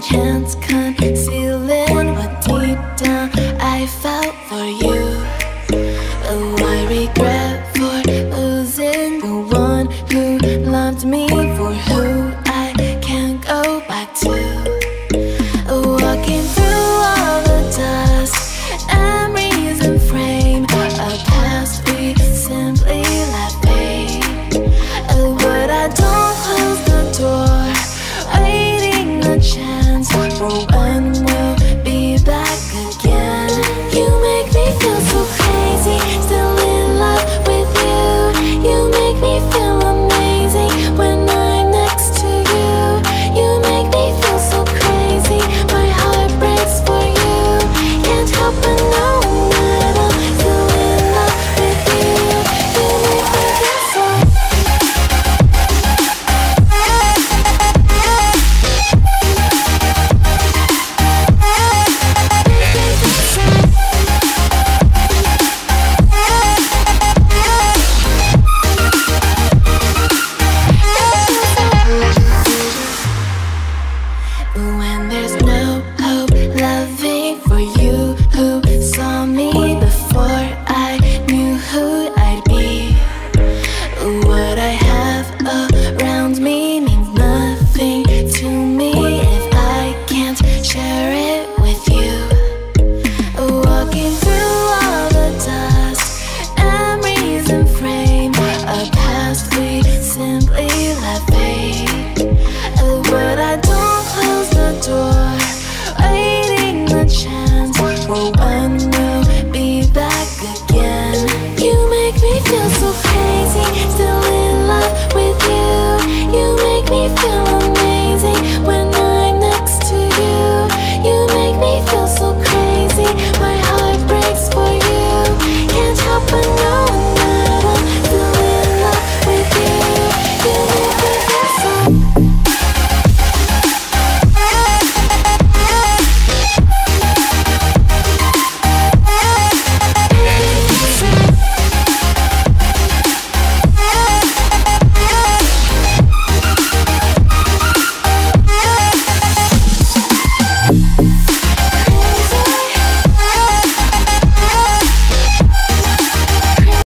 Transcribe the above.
chance chance